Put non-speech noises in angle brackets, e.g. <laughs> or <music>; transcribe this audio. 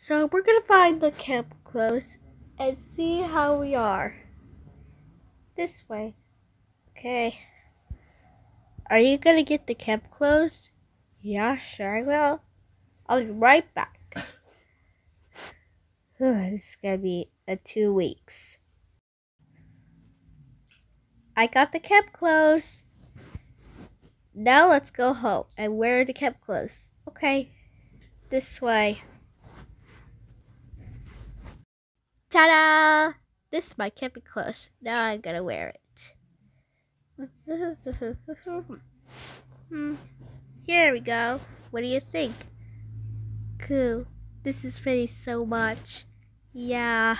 So we're gonna find the camp clothes and see how we are. This way. Okay. Are you gonna get the camp clothes? Yeah, sure I will. I'll be right back. <laughs> this is gonna be a two weeks. I got the camp clothes. Now let's go home and wear the camp clothes. Okay, this way. Ta-da! This is my camping clothes. Now I'm gonna wear it. <laughs> Here we go. What do you think? Cool. This is pretty so much. Yeah.